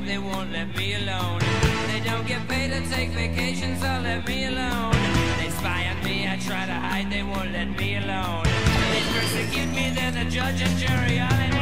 they won't let me alone. They don't get paid to take vacations, so let me alone. They spy on me, I try to hide, they won't let me alone. They persecute me, they're the judge and jury, all in